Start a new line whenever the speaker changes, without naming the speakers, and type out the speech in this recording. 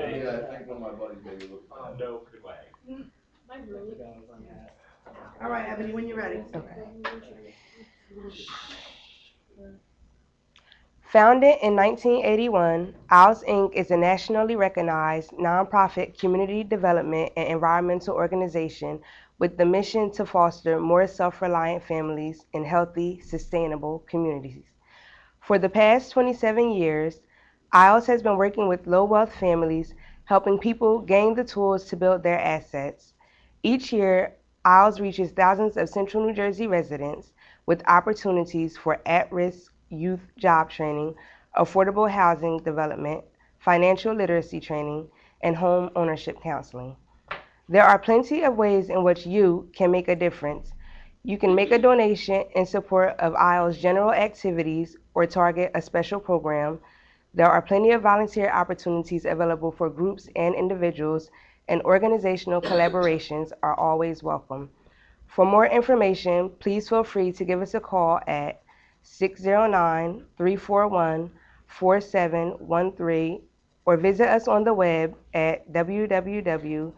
baby.
Yeah, I think one of my buddies maybe looked.
No way.
All right, Ebony, when you're ready.
Founded in 1981, Isles Inc. is a nationally recognized nonprofit community development and environmental organization with the mission to foster more self reliant families in healthy, sustainable communities. For the past 27 years, Isles has been working with low wealth families, helping people gain the tools to build their assets. Each year, Isles reaches thousands of Central New Jersey residents with opportunities for at risk youth job training, affordable housing development, financial literacy training, and home ownership counseling. There are plenty of ways in which you can make a difference. You can make a donation in support of Isles' general activities or target a special program. There are plenty of volunteer opportunities available for groups and individuals, and organizational collaborations are always welcome. For more information, please feel free to give us a call at 609 341 4713 or visit us on the web at www.isles.org.